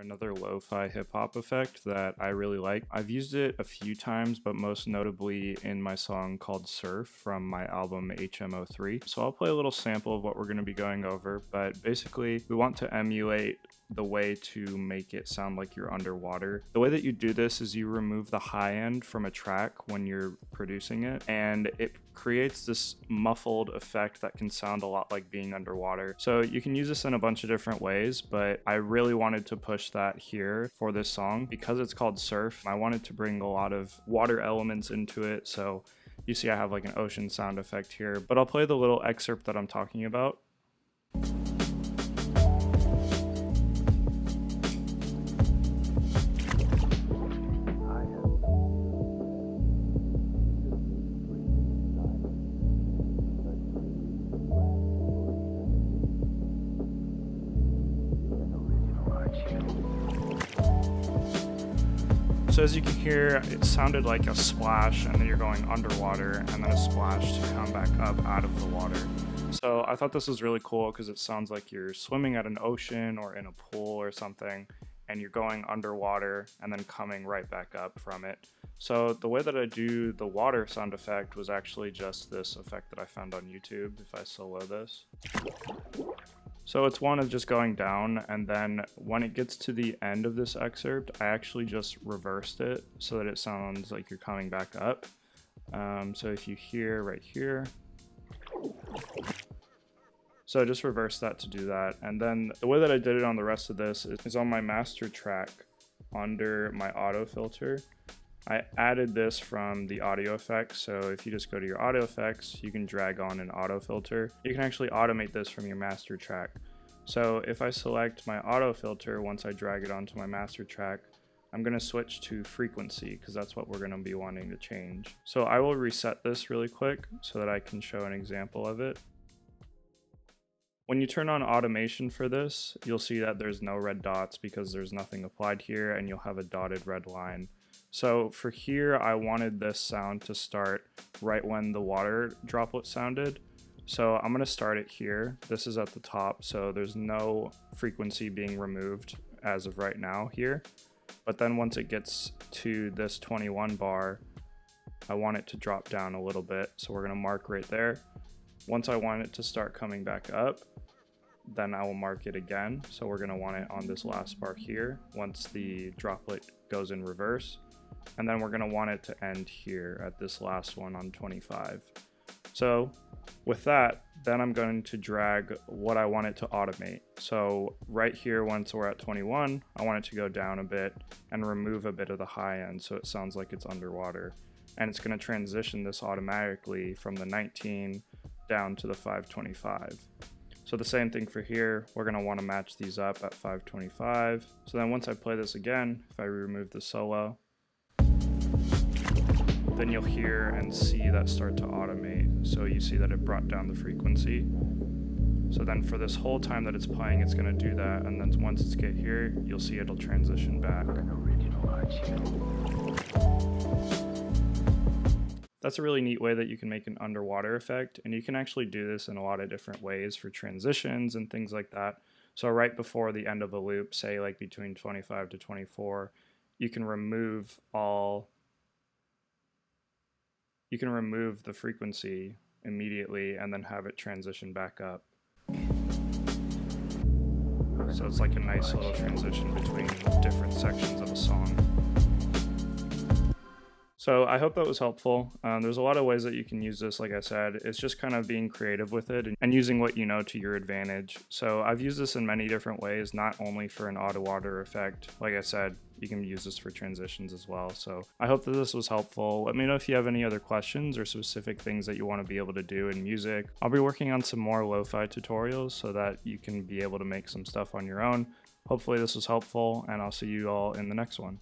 Another lo-fi hip-hop effect that I really like. I've used it a few times, but most notably in my song called Surf from my album HMO3. So I'll play a little sample of what we're going to be going over, but basically we want to emulate the way to make it sound like you're underwater. The way that you do this is you remove the high end from a track when you're producing it, and it creates this muffled effect that can sound a lot like being underwater. So you can use this in a bunch of different ways, but I really wanted to push that here for this song because it's called Surf. I wanted to bring a lot of water elements into it. So you see I have like an ocean sound effect here, but I'll play the little excerpt that I'm talking about. So as you can hear, it sounded like a splash and then you're going underwater and then a splash to come back up out of the water. So I thought this was really cool because it sounds like you're swimming at an ocean or in a pool or something and you're going underwater and then coming right back up from it. So the way that I do the water sound effect was actually just this effect that I found on YouTube if I solo this. So it's one of just going down, and then when it gets to the end of this excerpt, I actually just reversed it so that it sounds like you're coming back up. Um, so if you hear right here, so I just reversed that to do that. And then the way that I did it on the rest of this is on my master track under my auto filter. I added this from the audio effects. So if you just go to your audio effects, you can drag on an auto filter. You can actually automate this from your master track. So if I select my auto filter, once I drag it onto my master track, I'm going to switch to frequency because that's what we're going to be wanting to change. So I will reset this really quick so that I can show an example of it. When you turn on automation for this, you'll see that there's no red dots because there's nothing applied here and you'll have a dotted red line. So for here, I wanted this sound to start right when the water droplet sounded. So I'm gonna start it here. This is at the top, so there's no frequency being removed as of right now here. But then once it gets to this 21 bar, I want it to drop down a little bit. So we're gonna mark right there. Once I want it to start coming back up, then I will mark it again. So we're gonna want it on this last bar here once the droplet goes in reverse and then we're going to want it to end here at this last one on 25. So with that, then I'm going to drag what I want it to automate. So right here, once we're at 21, I want it to go down a bit and remove a bit of the high end so it sounds like it's underwater. And it's going to transition this automatically from the 19 down to the 525. So the same thing for here, we're going to want to match these up at 525. So then once I play this again, if I remove the solo, then you'll hear and see that start to automate. So you see that it brought down the frequency. So then for this whole time that it's playing, it's gonna do that. And then once it's get here, you'll see it'll transition back. That's a really neat way that you can make an underwater effect. And you can actually do this in a lot of different ways for transitions and things like that. So right before the end of a loop, say like between 25 to 24, you can remove all you can remove the frequency immediately and then have it transition back up. So it's like a nice little transition between So I hope that was helpful. Um, there's a lot of ways that you can use this, like I said. It's just kind of being creative with it and, using what you know to your advantage. So I've used this in many different ways, not only for an auto water effect. Like I said, you can use this for transitions as well. So I hope that this was helpful. Let me know if you have any other questions or specific things that you want to be able to do in music. I'll be working on some more lo-fi tutorials so that you can be able to make some stuff on your own. Hopefully this was helpful and I'll see you all in the next one.